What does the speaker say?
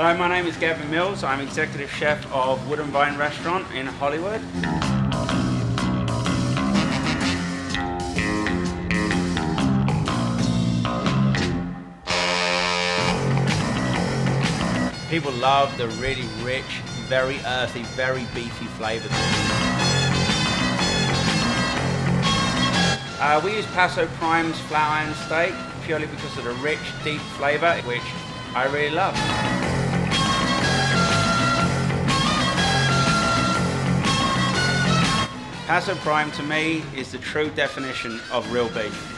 Hello, my name is Gavin Mills. I'm executive chef of Wood and Vine Restaurant in Hollywood. People love the really rich, very earthy, very beefy flavours. Uh, we use Paso Prime's flour and steak purely because of the rich, deep flavour, which I really love. Paso Prime to me is the true definition of real beef.